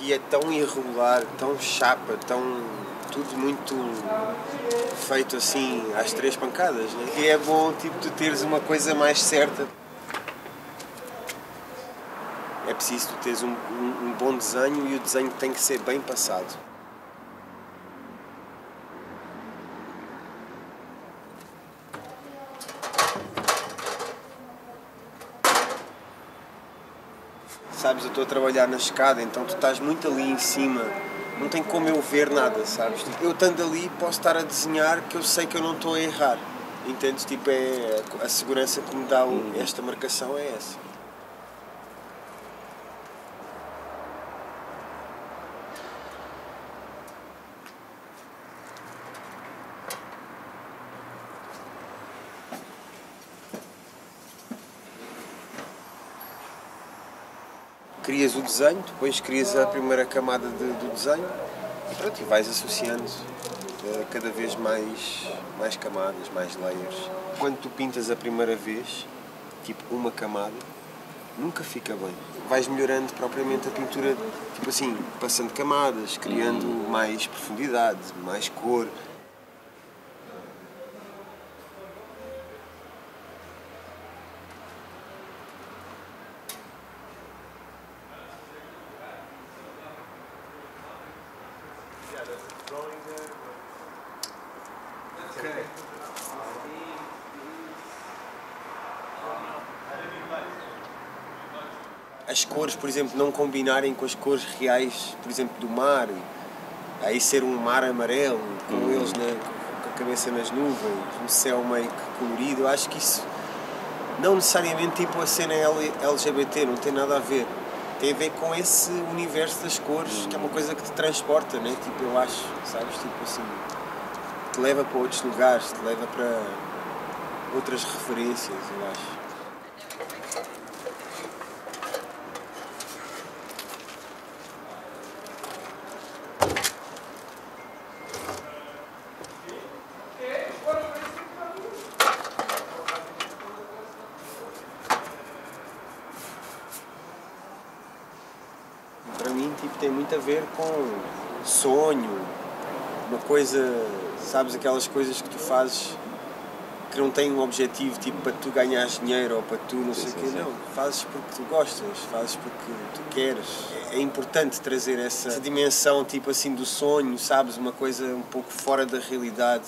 aqui é tão irregular, tão chapa, tão tudo muito feito assim às três pancadas, né? E é bom tipo tu teres uma coisa mais certa. É preciso tu teres um, um, um bom desenho e o desenho tem que ser bem passado. Sabes, eu estou a trabalhar na escada, então tu estás muito ali em cima, não tem como eu ver nada, sabes? Tipo, eu estando ali posso estar a desenhar que eu sei que eu não estou a errar. Entendes? Tipo, é a segurança que me dá esta marcação é essa. Crias o desenho, depois crias a primeira camada de, do desenho e pronto, e vais associando uh, cada vez mais, mais camadas, mais layers. Quando tu pintas a primeira vez, tipo uma camada, nunca fica bem. Vais melhorando propriamente a pintura, tipo assim, passando camadas, criando mais profundidade, mais cor, As cores, por exemplo, não combinarem com as cores reais, por exemplo, do mar. Aí ser um mar amarelo, com Uhum. eles na, com a cabeça nas nuvens, um céu meio que colorido. Eu acho que isso não necessariamente tipo a cena LGBT, não tem nada a ver. Tem a ver com esse universo das cores, que é uma coisa que te transporta, né? Tipo, eu acho, sabes? Tipo assim, te leva para outros lugares, te leva para outras referências, eu acho. Para mim, tipo, tem muito a ver com sonho, uma coisa, sabes, aquelas coisas que tu fazes que não têm um objetivo, tipo, para tu ganhares dinheiro ou para tu não sei o sim, quê, sim. não. Fazes porque tu gostas, fazes porque tu queres. É importante trazer essa dimensão, tipo assim, do sonho, sabes, uma coisa um pouco fora da realidade.